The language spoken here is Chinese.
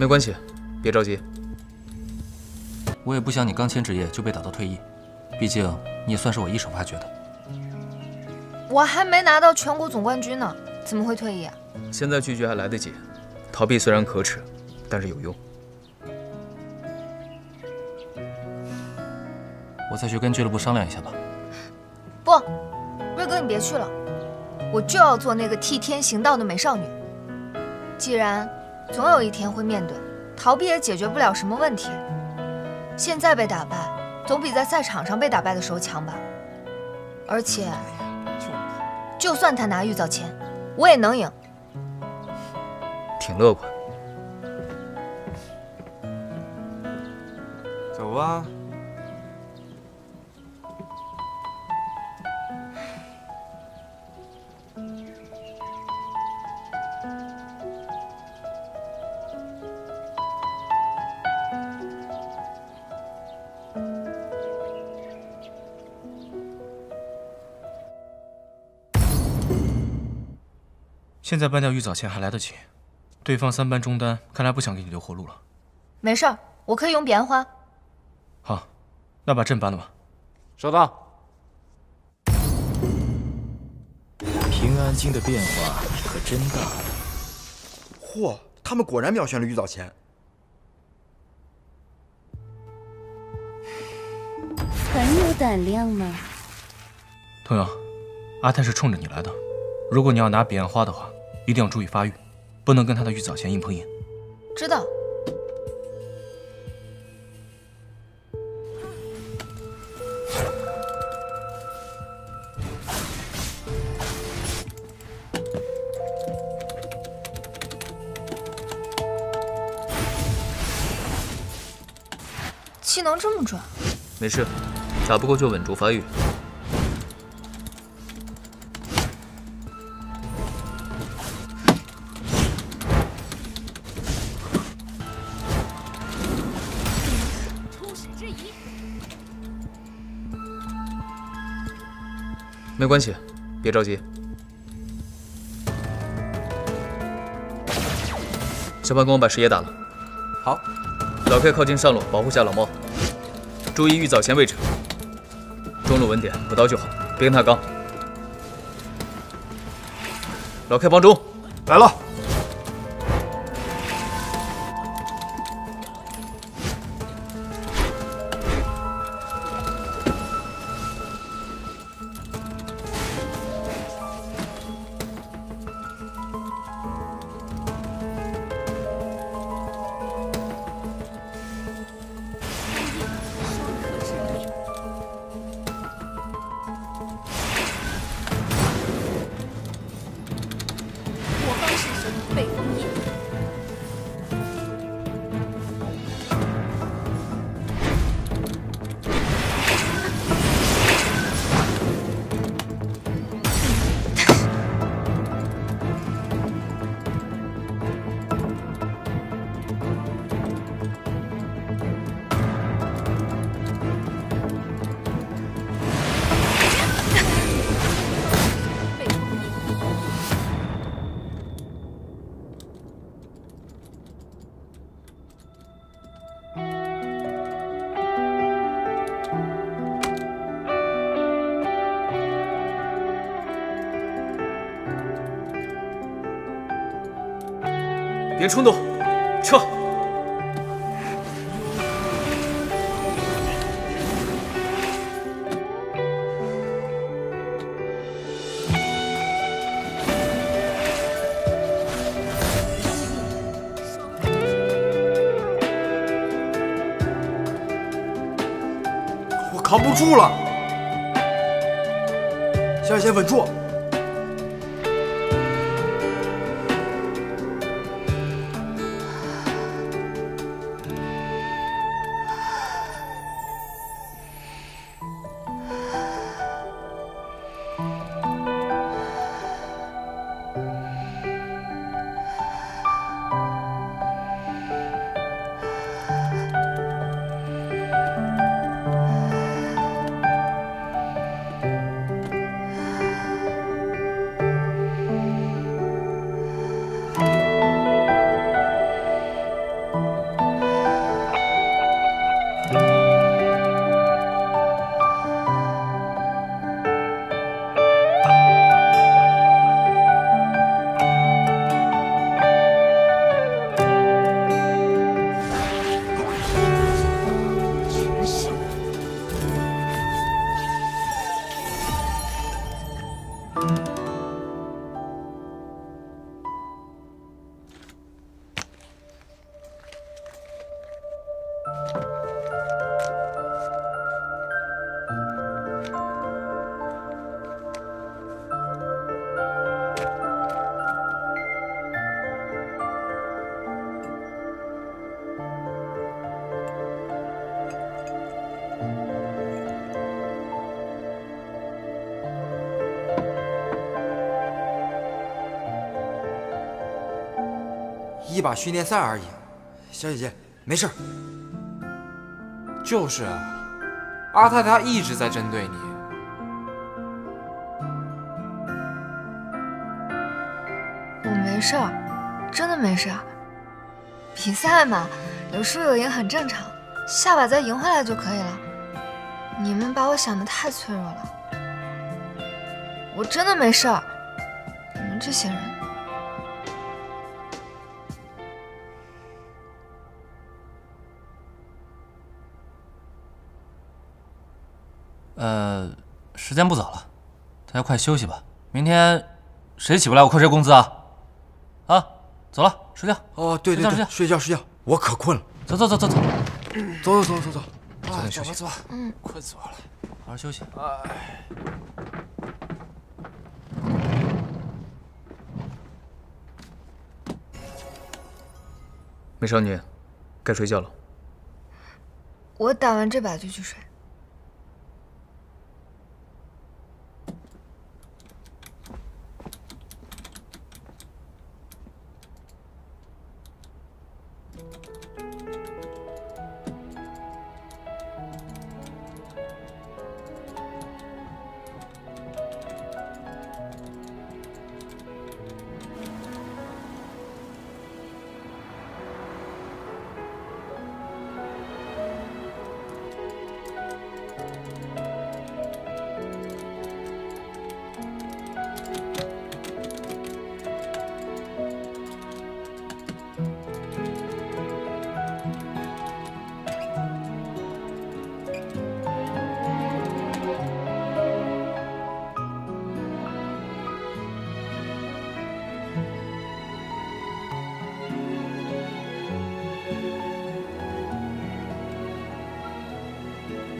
没关系，别着急。我也不想你刚签职业就被打到退役，毕竟你也算是我一手挖掘的。我还没拿到全国总冠军呢，怎么会退役啊？现在拒绝还来得及，逃避虽然可耻，但是有用。我再去跟俱乐部商量一下吧。不，瑞哥你别去了，我就要做那个替天行道的美少女。既然总有一天会面对，逃避也解决不了什么问题。现在被打败，总比在赛场上被打败的时候强吧。而且，就算他拿玉藻前，我也能赢。挺乐观。走吧。现在搬掉玉藻前还来得及，对方三班中单看来不想给你留活路了。没事儿，我可以用彼岸花。好，那把阵搬了吧。收到。平安京的变化可真大。嚯，他们果然秒选了玉藻前。很有胆量嘛。童瑶，阿泰是冲着你来的。如果你要拿彼岸花的话。一定要注意发育，不能跟他的玉藻前硬碰硬。知道。气能这么准？没事，打不过就稳住发育。没关系，别着急。小潘，跟我把视野打了。好。老 K 靠近上路，保护下老猫。注意玉藻前位置。中路稳点，补刀就好，别跟他刚。老 K 帮中，来了。别冲动，撤！我扛不住了，先先稳住。一把训练赛而已。小姐姐，没事。就是啊，阿泰他一直在针对你。我没事儿，真的没事儿。比赛嘛，有输有赢很正常，下把再赢回来就可以了。你们把我想的太脆弱了，我真的没事儿。你们这些人，呃，时间不早了，大家快休息吧。明天谁起不来，我扣谁工资啊！啊，走了，睡觉。哦，对对对，睡觉睡觉睡觉，我可困了。走走走走走，走走走走走。早点休息，走吧，嗯，困死我了。好好休息。美少女，该睡觉了。我打完这把就去睡。